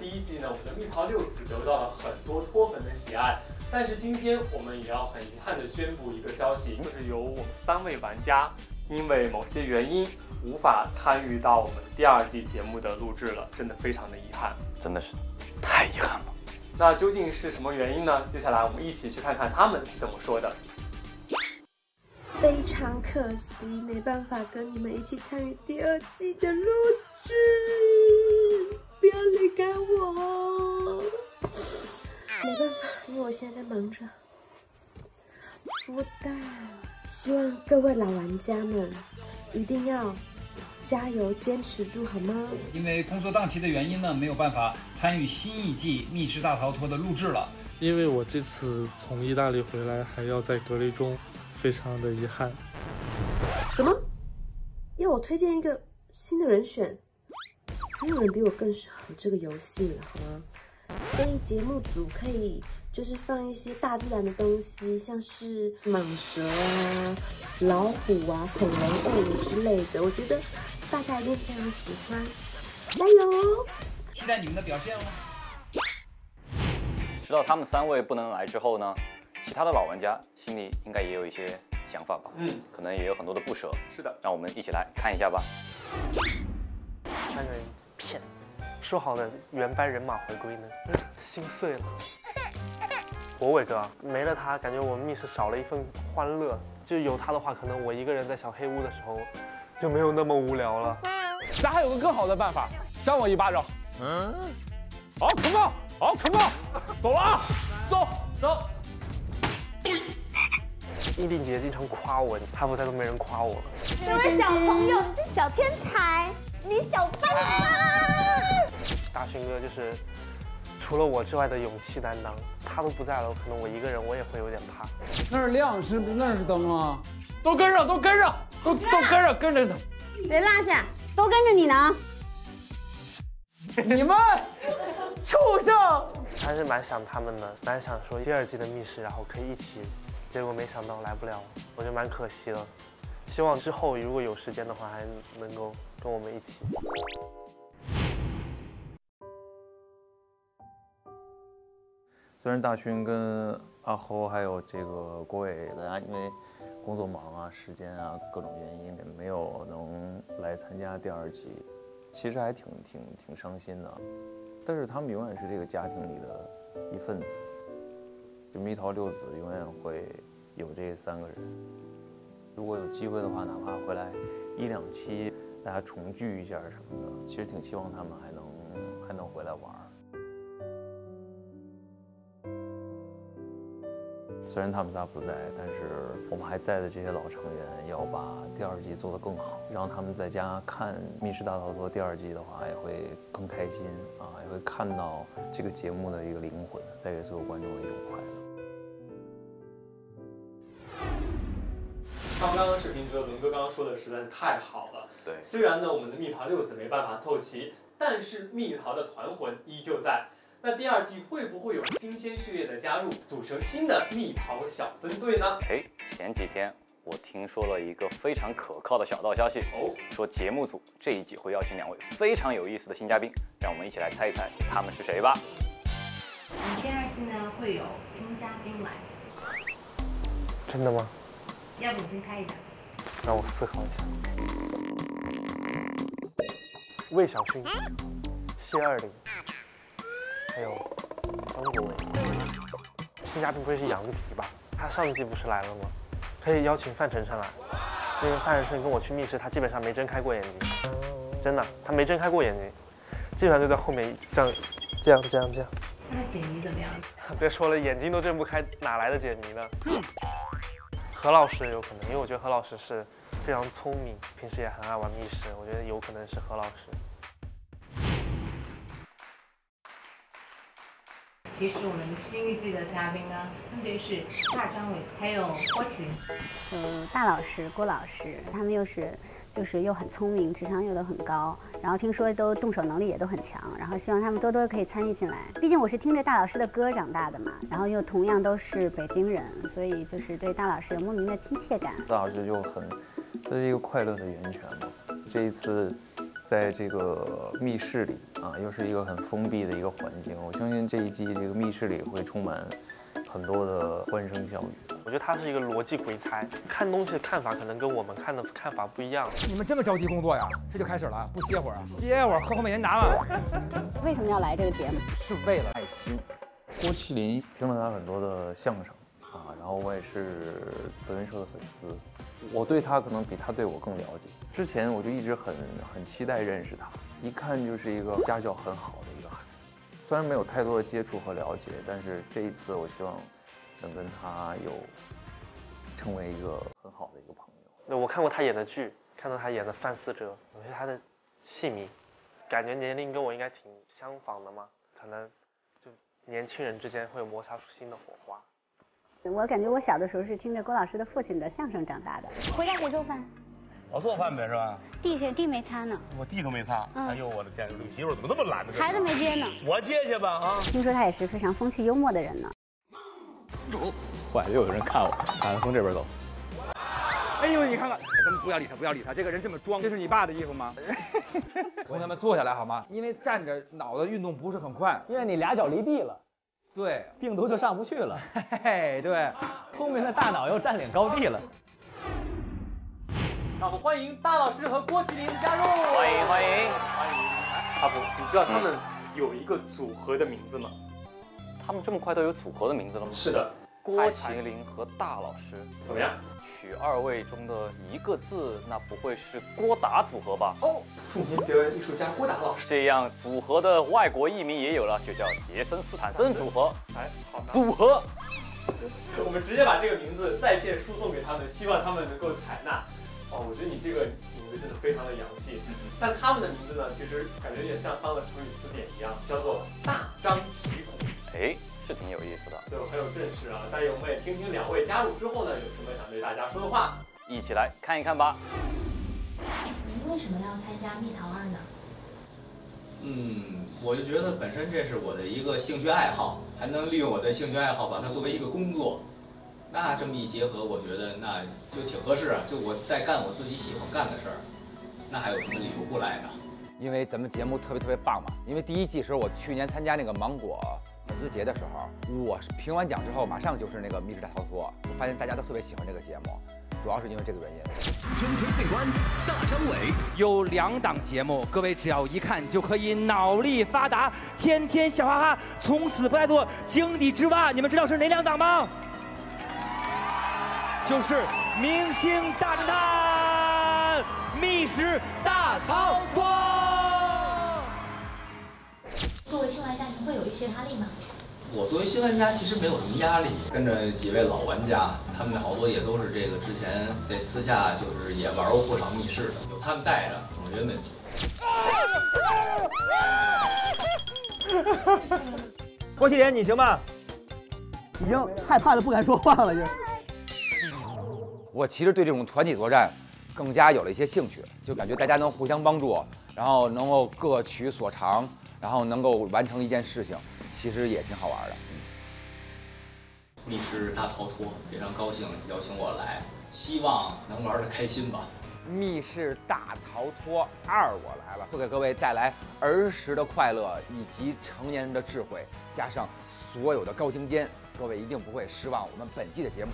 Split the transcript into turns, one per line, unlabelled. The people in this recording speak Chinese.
第一季呢，我们的蜜桃六子得到了很多脱粉的喜爱，但是今天我们也要很遗憾的宣布一个消息，就是由我们三位玩家因为某些原因无法参与到我们第二季节目的录制了，真的非常的遗憾。
真的是太遗憾了。
那究竟是什么原因呢？接下来我们一起去看看他们是怎么说的。
非常可惜，没办法跟你们一起参与第二季的录制，不要离开我。没办法，因为我现在在忙着孵蛋。希望各位老玩家们一定要加油，坚持住好吗？
因为工作档期的原因呢，没有办法参与新一季《密室大逃脱》的录制了。
因为我这次从意大利回来，还要在隔离中，非常的遗憾。
什么？要我推荐一个新的人选？没有人比我更适合这个游戏了，好吗？建议节目组可以就是放一些大自然的东西，像是蟒蛇啊、老虎啊、恐龙、鳄鱼之类的，我觉得大家一定非常喜欢。加油哦！
期待你们的表现哦。
知道他们三位不能来之后呢，其他的老玩家心里应该也有一些想法吧？
嗯，
可能也有很多的不舍。
是的，
让我们一起来看一下吧。
三个人骗，说好的原班人马回归呢？心碎了。博伟哥没了他，感觉我们密室少了一份欢乐。就有他的话，可能我一个人在小黑屋的时候就没有那么无聊了。
咱还有个更好的办法，扇我一巴掌。嗯，好，捆绑，好，捆绑，走了啊，走走。
易定杰经常夸我，他不在都没人夸我了。
这位小朋友，你是小天才，你小笨蛋。
大勋哥就是除了我之外的勇气担当，他都不在了，可能我一个人我也会有点怕。
那是亮，是不那是灯啊，
都跟上，都跟上，都都跟上，跟着他。
别落下，都跟着你呢。
你们畜生！
还是蛮想他们的，蛮想说第二季的密室，然后可以一起，结果没想到来不了，我觉得蛮可惜的。希望之后如果有时间的话，还能够跟我们一起。
虽然大勋跟阿侯还有这个郭伟，大家因为工作忙啊、时间啊各种原因，没有能来参加第二季，其实还挺挺挺伤心的。但是他们永远是这个家庭里的一份子，就蜜桃六子永远会有这三个人。如果有机会的话，哪怕回来一两期，大家重聚一下什么的，其实挺希望他们还能还能回来玩。虽然他们仨不在，但是我们还在的这些老成员要把第二季做得更好，让他们在家看《密室大逃脱》第二季的话，也会更开心啊，也会看到这个节目的一个灵魂，带给所有观众的一种快乐。
他们刚刚视频觉得伦哥刚刚说的实在是太好了。
对，
虽然呢我们的蜜桃六子没办法凑齐，但是蜜桃的团魂依旧在。那第二季会不会有新鲜血液的加入，组成新的蜜桃小分队呢？
哎，前几天我听说了一个非常可靠的小道消息
哦，
说节目组这一季会邀请两位非常有意思的新嘉宾，让我们一起来猜一猜他们是谁吧。
我们第二季呢会有新嘉宾来，
真的吗？
要不你先猜一下？
让我思考一下。魏小勋、谢二林，还有张国伟。新嘉宾不会是杨迪吧？他上一季不是来了吗？可以邀请范丞丞来，因为范丞丞跟我去密室，他基本上没睁开过眼睛，真的，他没睁开过眼睛，基本上就在后面这样、这样、这样、这样。
那他解谜怎么样？
别说了，眼睛都睁不开，哪来的解谜呢？何老师有可能，因为我觉得何老师是非常聪明，平时也很爱玩密室，我觉得有可能是何老师。
其实我们新一季的嘉宾呢，分别是大张伟还有郭麒麟。
呃，大老师、郭老师，他们又是就是又很聪明，智商又都很高，然后听说都动手能力也都很强，然后希望他们多多可以参与进来。毕竟我是听着大老师的歌长大的嘛，然后又同样都是北京人，所以就是对大老师有莫名的亲切感。
大老师就很，这是一个快乐的源泉嘛。这一次在这个密室里啊，又是一个很封闭的一个环境，我相信这一季这个密室里会充满很多的欢声笑语。
我觉得他是一个逻辑鬼才，看东西的看法可能跟我们看的看法不一样。
你们这么着急工作呀？这就开始了，不歇会儿啊？歇会儿，喝口美年达吧。
为什么要来这个节目？
是为了爱心。
郭麒麟听了他很多的相声啊，然后我也是德云社的粉丝，我对他可能比他对我更了解。之前我就一直很很期待认识他，一看就是一个家教很好的一个孩子。虽然没有太多的接触和了解，但是这一次我希望能跟他有成为一个很好的一个朋友。
那，我看过他演的剧，看到他演的范思哲，我觉得他的戏迷，感觉年龄跟我应该挺相仿的嘛，可能就年轻人之间会摩擦出新的火花。
我感觉我小的时候是听着郭老师的父亲的相声长大的。回家谁做饭？
我做饭呗，是吧？
地是地没擦呢，
我地都没擦。
嗯
哎呦，我的天，你媳妇怎么这么懒呢？
孩子没接呢。
我接去吧啊！
听说他也是非常风趣幽默的人呢。
坏了，又有人看我，俺从这边走。
哎呦，你看看，哎咱们不要理他，不要理他。这个人这么装，这是你爸的衣服吗？同学们坐下来好吗？因为站着脑子运动不是很快，
因为你俩脚离地了，
对，
病毒就上不去了。
嘿嘿，对，
聪明的大脑又占领高地了。
让我们欢迎大老师和郭麒麟的加入，
欢迎欢迎
欢迎！阿布，你知道他们有一个组合的名字吗？
他们这么快都有组合的名字了吗？
是的，
郭麒麟和大老师
怎么样？
取二位中的一个字，那不会是郭达组合吧？
哦，著名表演艺术家郭达老师。
这样组合的外国艺名也有了，就叫杰森斯坦森组合。
哎，好的。
组合，
我们直接把这个名字在线输送给他们，希望他们能够采纳。哦，我觉得你这个名字真的非常的洋气，但他们的名字呢，其实感觉有点像翻了成语词典一样，叫做大张旗鼓。
哎，是挺有意思的。
对，很有正式啊。但是我们也听听两位加入之后呢，有什么想对大家说的话。
一起来看一看吧。
您为什么要参加蜜桃二呢？
嗯，我就觉得本身这是我的一个兴趣爱好，还能利用我的兴趣爱好把它作为一个工作，那这么一结合，我觉得那就挺合适啊。就我在干我自己喜欢干的事儿，那还有什么理由不来呢？
因为咱们节目特别特别棒嘛。因为第一季时候，我去年参加那个芒果粉丝节的时候，我评完奖之后，马上就是那个密室大逃脱，我发现大家都特别喜欢这个节目，主要是因为这个原因。
天推荐官大张伟
有两档节目，各位只要一看就可以脑力发达，天天笑哈哈，从此不再做井底之蛙。你们知道是哪两档吗？就是《明星大侦探》《密室大逃脱》。
会有一些压力吗？
我作为新玩家其实没有什么压力，跟着几位老玩家，他们好多也都是这个之前在私下就是也玩过不少密室的，有他们带着，我觉得没问题。
郭麒麟，你行吗？已经害怕的不敢说话了，就。
我其实对这种团体作战更加有了一些兴趣，就感觉大家能互相帮助，然后能够各取所长，然后能够完成一件事情，其实也挺好玩的。
密室大逃脱，非常高兴邀请我来，希望能玩的开心吧。
密室大逃脱二我来了，会给各位带来儿时的快乐以及成年人的智慧，加上所有的高精尖，各位一定不会失望我们本季的节目。